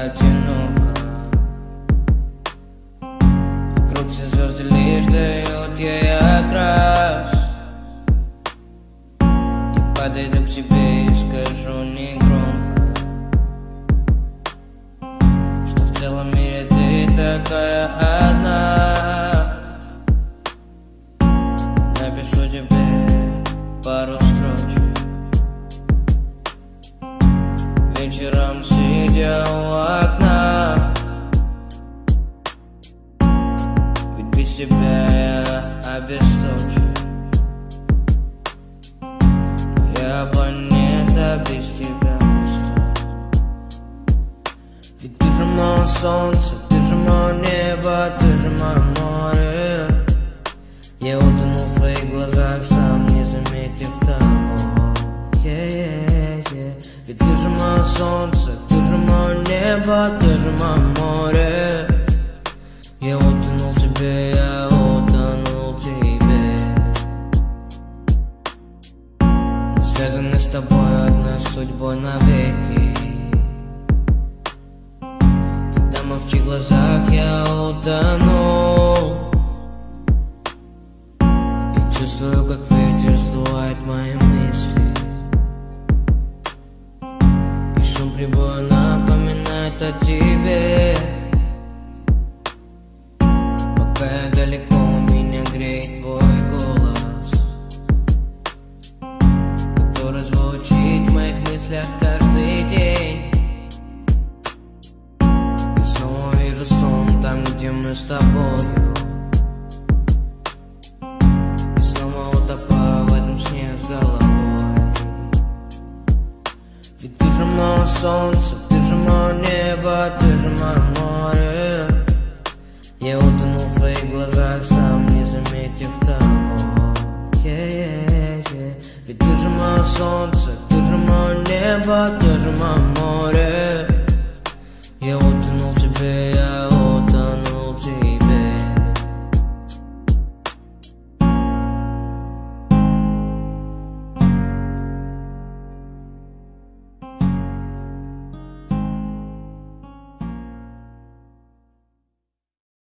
одиноко. Вокруг все звезды лишь дают ей окрас. Я подойду к тебе и скажу негромко Что в целом мире ты такая одна. Напишу тебе пару я обесточен Моя планета без тебя Ведь ты же мое солнце, ты же мое небо, ты же мое море. Я утонул в твоих глазах, сам не заметив того. Yeah, yeah, yeah. Ведь ты же мое солнце, ты же мое небо, ты же мое море. Я утонул в тебе, связаны с тобой одной судьбой навеки. Ты дама в чьих глазах я утонул. И чувствую, как ветер сдувает мои мысли. И шум прибоя напоминает о тебе мы с тобою. И снова утопаю в этом сне с головой. Ведь ты же мое солнце, ты же мое небо, ты же мое море. Я утонул в твоих глазах, сам не заметив того. Yeah, yeah, yeah. Ведь ты же мое солнце, ты же мое небо, ты